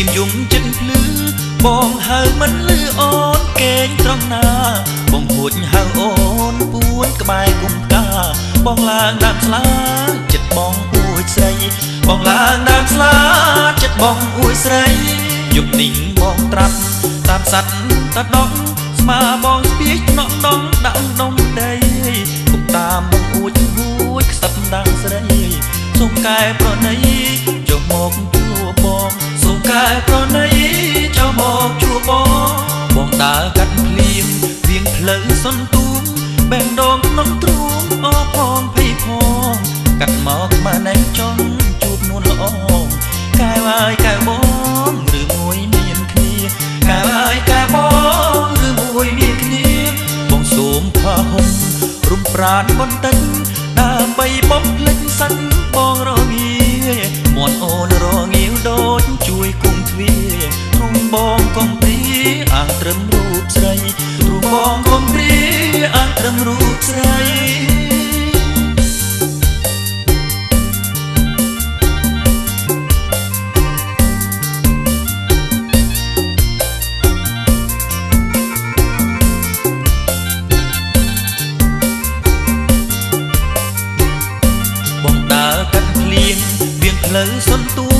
នាមយំចិត្តភ្លឺបងហៅមិនលឺអូនកេងត្រង់ណា បងហួចហៅអូនពួនក្បែរគុំកាបងឡើងដើមស្លាចិត្តបងអួយស្រីបងឡើងដើមស្លាចិត្តបងអួយស្រីយប់នេះបងត្រាប់តាមសัตว์តដងស្មាបងស្ពាយណក់ដងដាក់ដងដីគុំតាមបងអួចហួចខ្សឹបដាំងស្រីសុំកែប្រណី ផ្លូវសន្ទូងបែងដងក្នុងទ្រូងអផងភ័យផងកាត់មកមកណែចង់ជួបនួនល្អកែហើយកែបងឬមួយមានគ្នាកែហើយកែបងឬមួយមានគ្នាបងសូមផាហុំរុំប្រានបន្តិចដើម្បីបំភ្លេចសិនបងរងាមន់អូនរងាវដូចជួយគុំទ្វារុំបងកុំព្រីអាងត្រឹមរូបស្រីរុំបងកុំព្រីអាងត្រឹ មរូបស្រីបងដើរកាត់ភ្លៀងវៀងផ្លូវសន្ទូ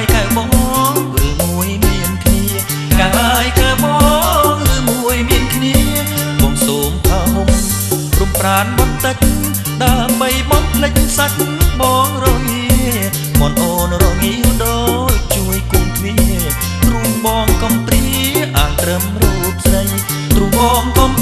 យកែបងឬមួយមានគ្នាកែហើយកែបងឬមួយមានគ្នាបងសូមផាហុំរំប្រានបន្តិចដើម្បីបំភ្លេចសាច់បងរងាមនអូនរងាវដូចជួយគុំទ្វាទ្រូងបងកំព្រាអាងត្រឹមរូបស្រីទ្រូងបងកំព្រាអាងត្រឹមរូបស្រី